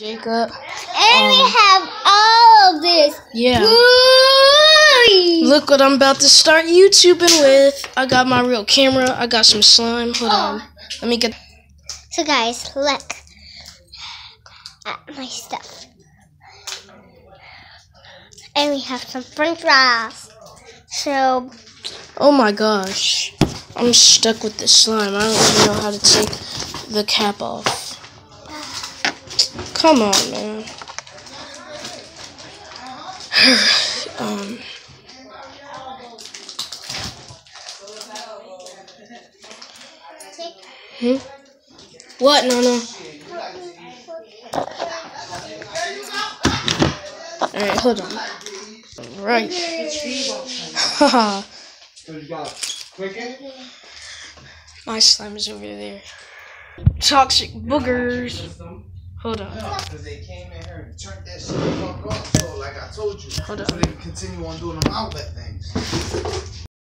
Jacob. And we Um, have all of this. Yeah. Look what I'm about to start YouTubing with. I got my real camera. I got some slime. Hold on. Let me get. So guys, look at my stuff. And we have some french fries. So, Oh my gosh. I'm stuck with this slime. I don't even know how to take the cap off. Come on, man. um. Hmm? What? No, no. Alright, hold on. Right. Haha. My slime is over there. Toxic boogers. Hold on. Because they came in here and turned that shit off. So like I told you, Hold so on. they can continue on doing them outlet things.